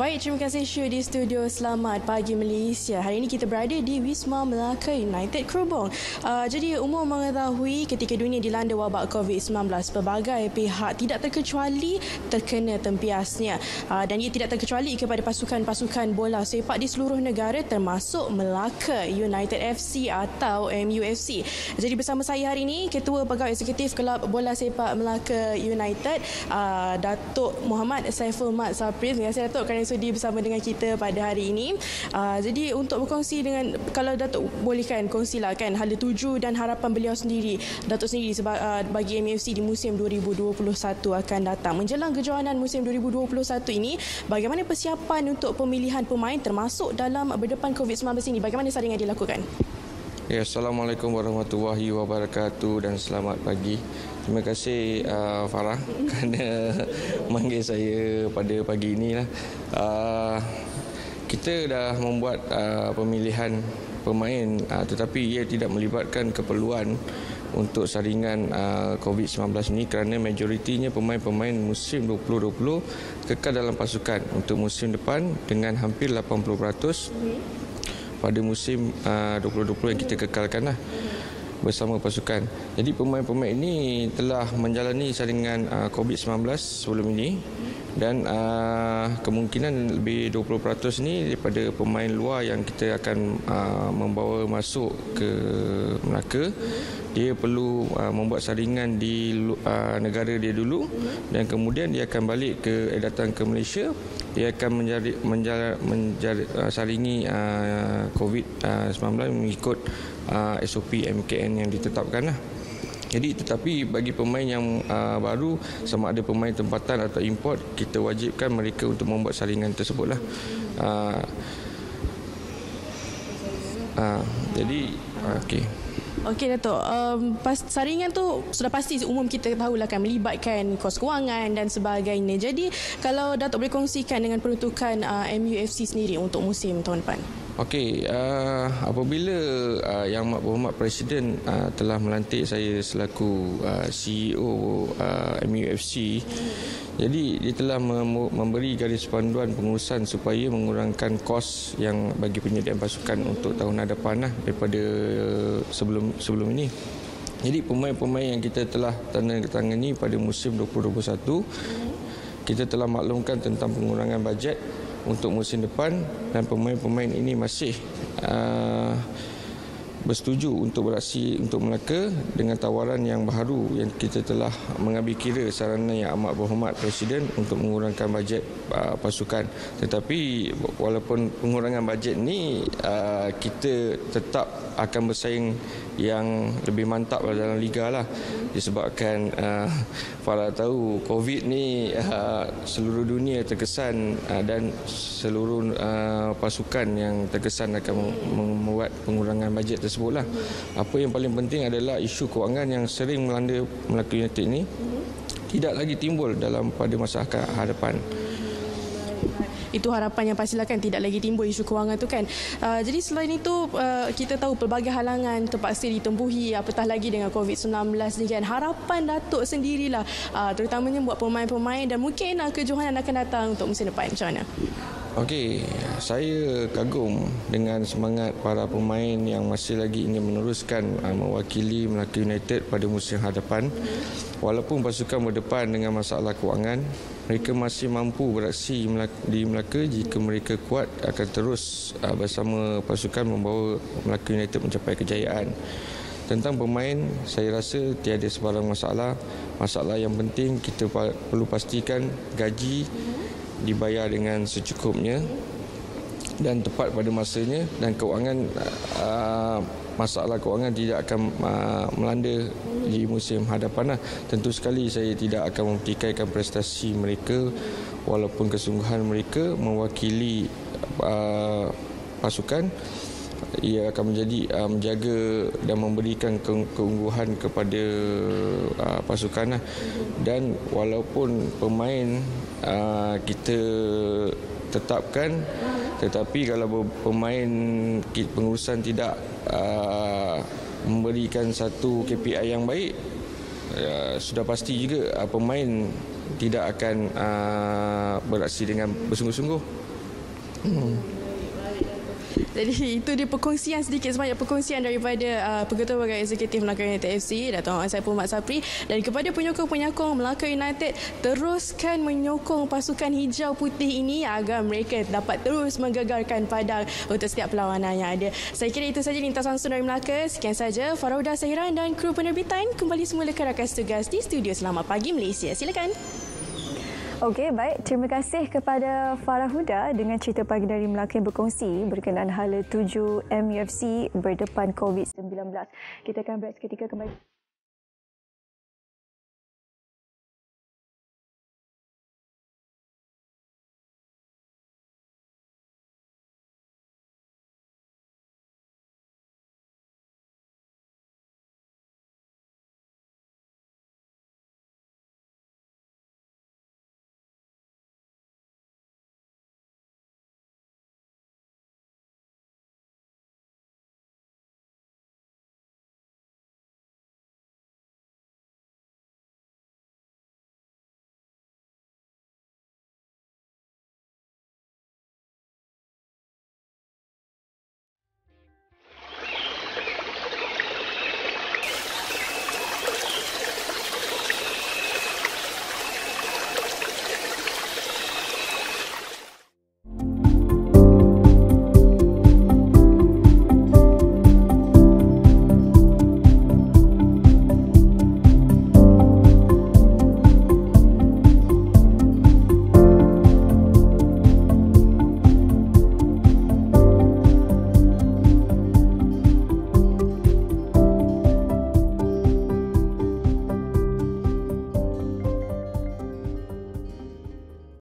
Baik, terima kasih Syu di studio Selamat Pagi Malaysia. Hari ini kita berada di Wisma Melaka United Krubong. Uh, jadi umum mengetahui ketika dunia dilanda wabak COVID-19, pelbagai pihak tidak terkecuali terkena tempiasnya. Uh, dan ia tidak terkecuali kepada pasukan-pasukan bola sepak di seluruh negara termasuk Melaka United FC atau MUFC. Jadi bersama saya hari ini Ketua Pegawai Eksekutif Kelab Bola Sepak Melaka United, uh, Datuk Muhammad Saiful Mat Sapri. Terima kasih Datuk kerana sudi bersama dengan kita pada hari ini. Uh, jadi untuk berkongsi dengan kalau Datuk bolehkan kongsilah kan hala tuju dan harapan beliau sendiri Datuk sendiri sebab uh, bagi MFC di musim 2021 akan datang. Menjelang kejohanan musim 2021 ini, bagaimana persiapan untuk pemilihan pemain termasuk dalam berdepan COVID-19 ini? Bagaimana saringan dilakukan? Ya, Assalamualaikum warahmatullahi wabarakatuh dan selamat pagi. Terima kasih uh, Farah kerana manggil saya pada pagi ini. Lah. Uh, kita dah membuat uh, pemilihan pemain uh, tetapi ia tidak melibatkan keperluan untuk saringan uh, COVID-19 ini kerana majoritinya pemain-pemain musim 2020 kekal dalam pasukan untuk musim depan dengan hampir 80% pada musim uh, 2020 yang kita kekalkan lah bersama pasukan. Jadi pemain-pemain ini telah menjalani saringan uh, COVID-19 sebelum ini dan uh, kemungkinan lebih 20% ni daripada pemain luar yang kita akan uh, membawa masuk ke Melaka. Dia perlu uh, membuat saringan di uh, negara dia dulu. Dan kemudian dia akan balik ke eh, datang ke Malaysia. Dia akan menjadi menjadi, menjadi uh, saringi uh, COVID-19 uh, mengikut uh, SOP MKN yang ditetapkan lah. Jadi tetapi bagi pemain yang uh, baru sama ada pemain tempatan atau import kita wajibkan mereka untuk membuat saringan tersebut lah. Uh, uh, jadi uh, okey. Okey Datuk, um, pas saringan tu sudah pasti umum kita tahulah kan melibatkan kos kewangan dan sebagainya. Jadi kalau Datuk boleh kongsikan dengan peruntukan uh, MUFC sendiri untuk musim tahun depan. Okey, uh, apabila uh, Yang Mak Berhormat Presiden uh, telah melantik saya selaku uh, CEO uh, MUFC, jadi dia telah memberi garis panduan pengurusan supaya mengurangkan kos yang bagi penyediaan pasukan untuk tahun hadapan lah daripada sebelum sebelum ini. Jadi pemain-pemain yang kita telah tanda tangani pada musim 2021, kita telah maklumkan tentang pengurangan bajet untuk musim depan dan pemain-pemain ini masih uh, bersetuju untuk beraksi untuk Melaka dengan tawaran yang baru yang kita telah mengambil kira saranan yang amat berhormat Presiden untuk mengurangkan bajet uh, pasukan. Tetapi walaupun pengurangan bajet ni uh, kita tetap akan bersaing yang lebih mantap dalam liga lah disebabkan uh, Farah tahu COVID ni uh, seluruh dunia terkesan uh, dan seluruh uh, pasukan yang terkesan akan membuat pengurangan bajet tersebut lah. Apa yang paling penting adalah isu kewangan yang sering melanda Melaka United ini tidak lagi timbul dalam pada masa hadapan itu harapan yang pastilah kan tidak lagi timbul isu kewangan tu kan. Uh, jadi selain itu uh, kita tahu pelbagai halangan terpaksa ditempuhi apatah lagi dengan COVID-19 ni kan. Harapan Datuk sendirilah uh, terutamanya buat pemain-pemain dan mungkin uh, kejohanan akan datang untuk musim depan. Macam mana? Okey, saya kagum dengan semangat para pemain yang masih lagi ingin meneruskan uh, mewakili Melaka United pada musim hadapan. Walaupun pasukan berdepan dengan masalah kewangan, mereka masih mampu beraksi di Melaka jika mereka kuat akan terus uh, bersama pasukan membawa Melaka United mencapai kejayaan. Tentang pemain, saya rasa tiada sebarang masalah. Masalah yang penting kita perlu pastikan gaji dibayar dengan secukupnya dan tepat pada masanya dan kewangan uh, masalah kewangan tidak akan uh, melanda di musim hadapan lah. tentu sekali saya tidak akan mempertikaikan prestasi mereka walaupun kesungguhan mereka mewakili uh, pasukan ia akan menjadi uh, menjaga dan memberikan ke- keungguhan kepada uh, pasukan lah. dan walaupun pemain uh, kita tetapkan tetapi kalau pemain pengurusan tidak uh, memberikan satu KPI yang baik uh, sudah pasti juga uh, pemain tidak akan uh, beraksi dengan bersungguh-sungguh. Hmm. Jadi itu dia perkongsian sedikit sebanyak perkongsian daripada uh, Pengetua Bagai Eksekutif Melaka United FC Dato' Saiful Mat Sapri dan kepada penyokong-penyokong Melaka United teruskan menyokong pasukan hijau putih ini agar mereka dapat terus menggegarkan padang untuk setiap perlawanan yang ada. Saya kira itu saja lintas langsung dari Melaka. Sekian saja Faraudah Sahiran dan kru penerbitan kembali semula ke rakan tugas di studio Selamat Pagi Malaysia. Silakan. Okey, baik. Terima kasih kepada Farah Huda dengan cerita pagi dari Melaka yang berkongsi berkenaan hala 7 MUFC berdepan COVID-19. Kita akan berehat seketika kembali.